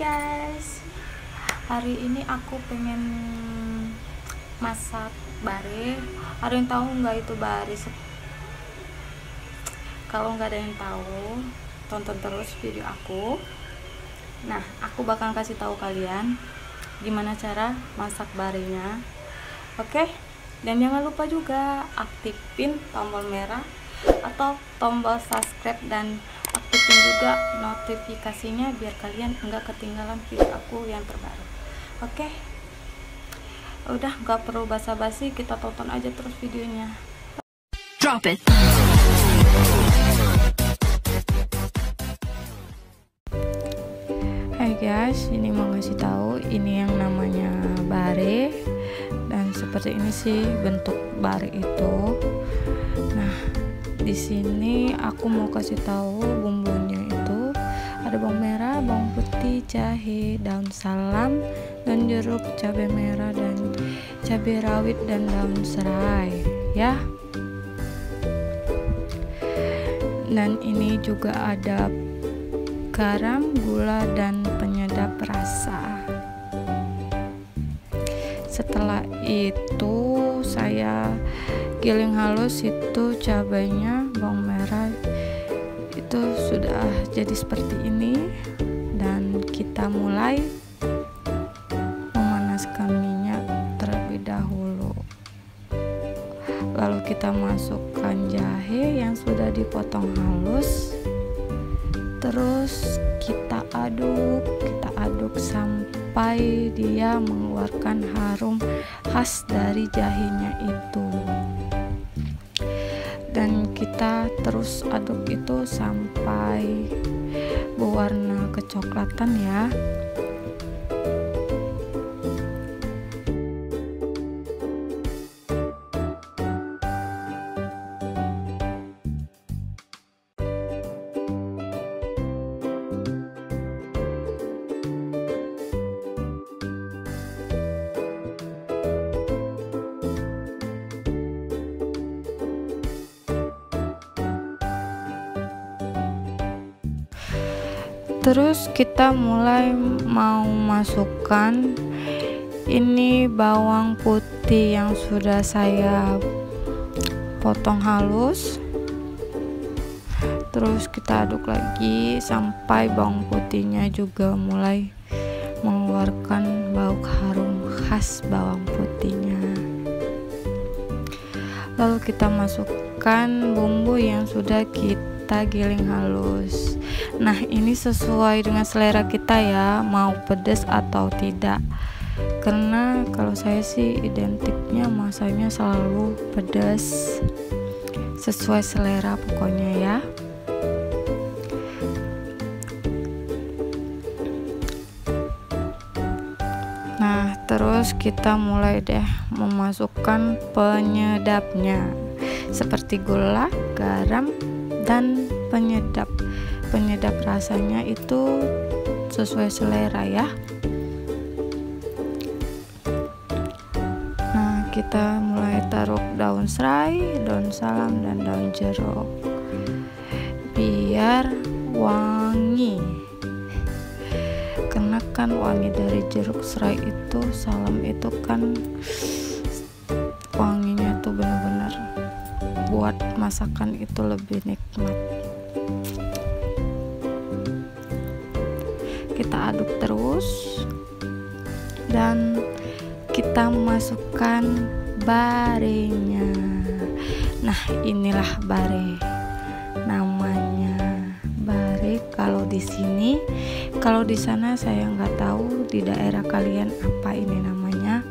Guys. Hari ini aku pengen masak bare. Ada yang tahu nggak itu bare? Kalau nggak ada yang tahu Tonton terus video aku. Nah aku bakal kasih tahu kalian Gimana cara masak barenya. Oke? Dan jangan lupa juga aktifin tombol merah Atau tombol subscribe dan juga notifikasinya biar kalian enggak ketinggalan video aku yang terbaru oke okay? udah nggak perlu basa-basi kita tonton aja terus videonya drop it Hai guys, ini mau ngasih tahu ini yang namanya bare dan seperti ini sih bentuk bare itu. Nah, di sini aku mau kasih tahu itu ada bawang merah, bawang putih, jahe, daun salam, dan jeruk, cabai merah dan cabai rawit dan daun serai ya. Dan ini juga ada garam, gula dan penyedap rasa. Setelah itu saya giling halus itu cabainya itu sudah jadi seperti ini. Dan kita mulai memanaskan minyak terlebih dahulu. Lalu kita masukkan jahe yang sudah dipotong halus. Terus kita aduk kita aduk sampai dia mengeluarkan harum khas dari jahenya itu. Dan kita terus aduk itu sampai berwarna kecoklatan ya terus kita mulai mau masukkan ini bawang putih yang sudah saya potong halus. Terus kita aduk lagi sampai bawang putihnya juga mulai mengeluarkan bau harum khas bawang putihnya. Lalu kita masukkan bumbu yang sudah kita giling halus Nah, ini sesuai dengan selera kita ya, mau pedas atau tidak. Karena kalau saya sih identiknya masanya selalu pedas. Sesuai selera pokoknya ya. Nah, terus kita mulai deh memasukkan penyedapnya seperti gula, garam, dan penyedap penyedap rasanya itu sesuai selera ya. Nah kita mulai taruh daun serai daun salam dan daun jeruk. Biar wangi. Karena kan wangi dari jeruk serai itu salam itu kan wanginya tuh benar-benar buat masakan itu lebih nikmat kita aduk terus. Dan kita masukkan barenya. Nah inilah bare. Namanya bare. Kalau di sini kalau di sana saya nggak tahu di daerah kalian apa ini namanya.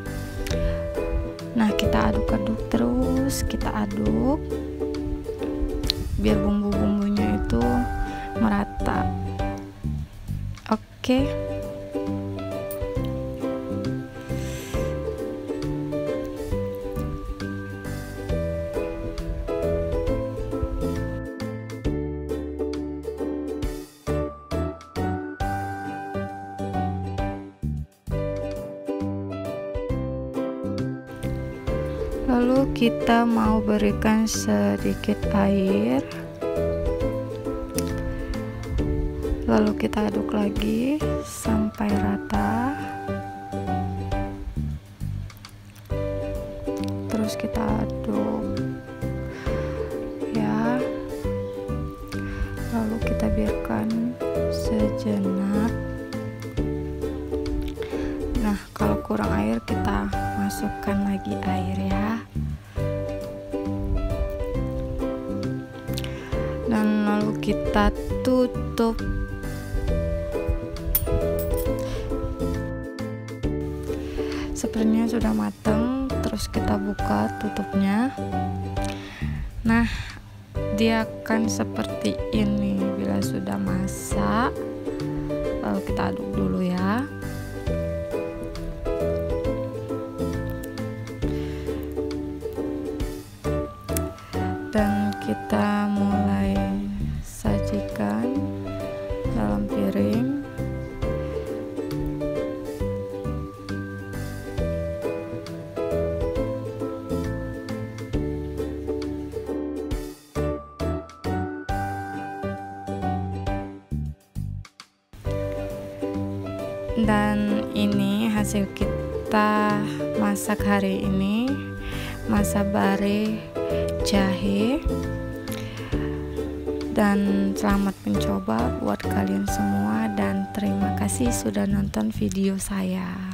Nah kita aduk-aduk terus. Kita aduk. Biar bumbu-bumbunya itu merata Oke. Lalu kita mau berikan sedikit air lalu kita aduk lagi sampai rata. Terus kita aduk. Ya. Lalu kita biarkan sejenak. Nah kalau kurang air kita masukkan lagi air ya. Dan lalu kita tutup sepertinya sudah matang terus kita buka tutupnya. Nah dia akan seperti ini. Bila sudah masak lalu kita aduk dulu ya dan ini hasil kita masak hari ini masak bare jahe. Dan selamat mencoba buat kalian semua dan terima kasih sudah nonton video saya